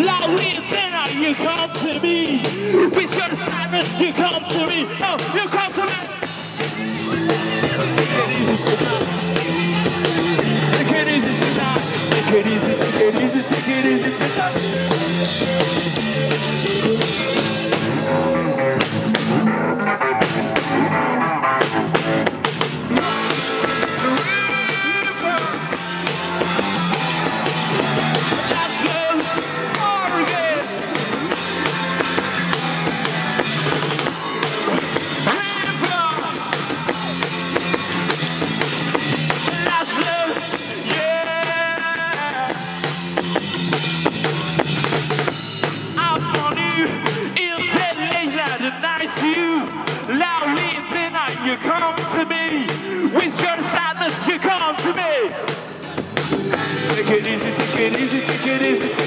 Like we then you come to me. With your sadness, you come to me. Oh, you come to me. you come to me. With your sadness, you come to me. Take it easy, take it easy, take it easy.